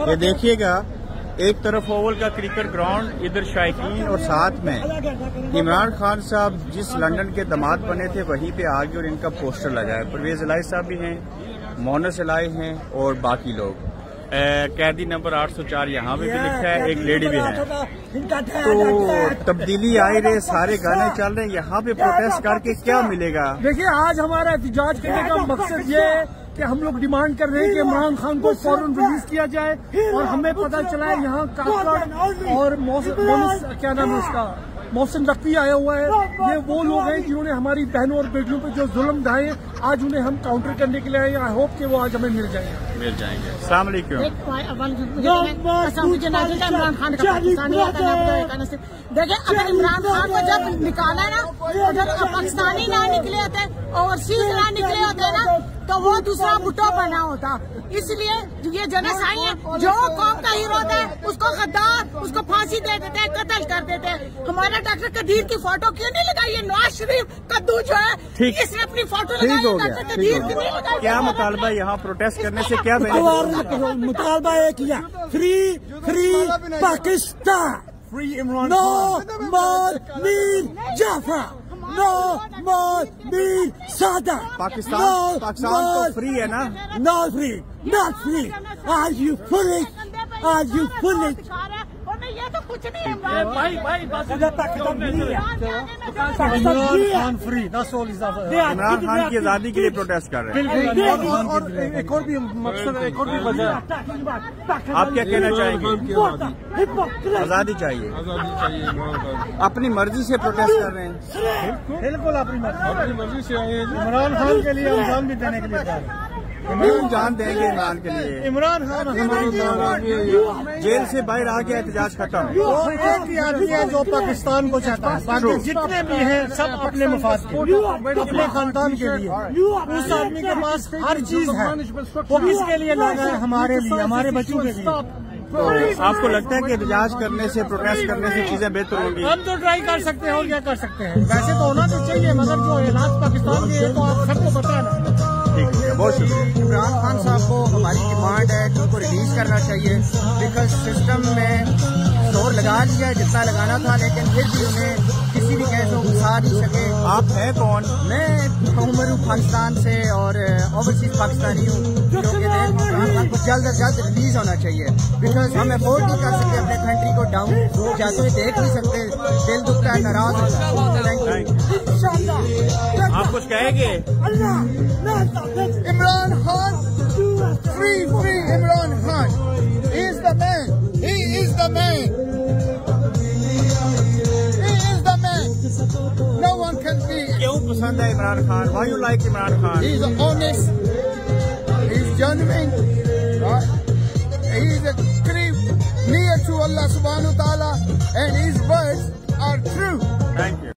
ये देखिएगा एक तरफ़ ओवल का क्रिकेट ग्राउंड इधर शायकीन और साथ में इमरान खान साहब जिस लंदन के दामाद बने थे वहीं पे आगे और इनका पोस्टर लगा है। परवेज अलाई साहब भी हैं मोनस अलाई हैं और बाकी लोग। कैदी नंबर 804 यहाँ पे भी लिखा है एक लेडी भी है। तो तब्दीली आई रहे सारे गाने चल रहे हैं यहाँ पे प्रोटेस्ट करके क्या मिलेगा? देखिए आज हमारा एहतजाज करने का मकसद ये है कि हम लोग डिमांड कर रहे हैं कि इमरान खान को फ़ौरन रिलीज़ किया जाए और हमें पता चला है यहाँ काकड़ और क्या नाम है उसका? मोहसिन नकवी आया हुआ है। ये वो लोग हैं जिन्होंने हमारी बहनों और बेटियों पे जो जुल्म ढाए आज उन्हें हम काउंटर करने के लिए आए आई होप कि वो आज हमें मिल जाएँगे। मिल जाएँगे। देखिए अगर इमरान खान को जब निकाला ना जब पाकिस्तानी ना निकले ना निकले होते ना तो वो दूसरा भुट्टो बना होता। इसलिए ये जनस आई है जो कौम का हीरो होता है उसको गद्दार उसको फांसी दे देते हैं कत्ल कर देते हैं। हमारा डॉक्टर कदीर की फ़ोटो क्यों नहीं लगाई है? नवाज़ शरीफ कद्दू जो है इसने अपनी फ़ोटो ठीक हो गया क्या मुतालबा यहाँ प्रोटेस्ट करने से क्या मुतालबा है किया free free Pakistan free Imran no more Mir Jofra no more Mir सादा पाकिस्तान no पाकिस्तान तो फ्री है ना not free not free are you fool are you fool ये तो कुछ नहीं है भाई भाई इमरान फ्री इमरान खान की आज़ादी के लिए प्रोटेस्ट कर रहे हैं। एक और भी मकसद एक और भी वजह आप क्या कहना चाहेंगे? आज़ादी चाहिए। अपनी मर्ज़ी से प्रोटेस्ट कर रहे हैं। बिल्कुल। अपनी मर्ज़ी से। इमरान खान के लिए जान भी देने के लिए इमरान जान देंगे इमरान के लिए। इमरान खान जेल से बाहर आके एहतजाज खत्म। आदमी है जो पाकिस्तान को चाहता है। बाकी जितने भी हैं सब अपने मफाद के अपने खानदान के लिए। उस आदमी के पास हर चीज़ है। वो किसके लिए लगा है हमारे लिए हमारे बच्चों के लिए। तो आपको लगता है कि एहतजाज करने से प्रोटेस्ट करने से चीज़ें बेहतर होंगी? हम तो ट्राई कर सकते हैं और क्या कर सकते हैं। वैसे तो होना तो चाहिए मगर जो हालात पाकिस्तान के तो आप बहुत शुक्रिया। इमरान खान साहब को हमारी डिमांड है कि उनको रिलीज़ करना चाहिए बिकॉज़ सिस्टम में ज़ोर लगा लिया जितना लगाना था लेकिन फिर भी उन्हें किसी भी कैसे को घुसा नहीं सके। आप हैं कौन? मैं उमर हूँ पाकिस्तान से और ओवरसीज पाकिस्तानी हूँ जो इमरान खान को जल्द अज जल्द रिलीज़ होना चाहिए बिकॉज़ हम अफोर्ड नहीं कर सकते अपने कंट्री को डाउन जाते हुए देख नहीं सकते। दिल दुखता है नाराज़ होता है। आप कुछ कहेंगे? the man. He is the man. No one can be. क्यों पसंद है Imran Khan? Why you like Imran Khan? He is honest. He is genuine. Right? He is a near to Allah subhanahu wa ta'ala and his words are true. Thank you.